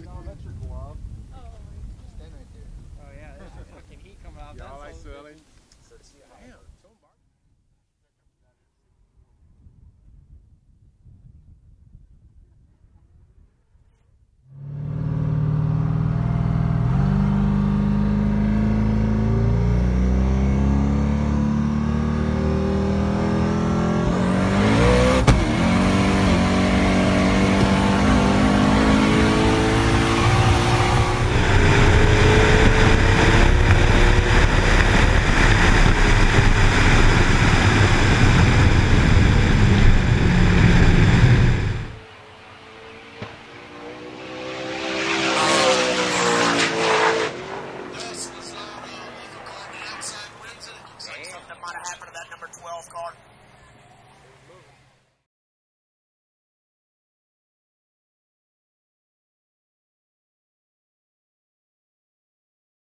Dom, that's your glove. might have happened to that number 12 car.